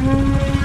Música